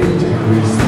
Degrees.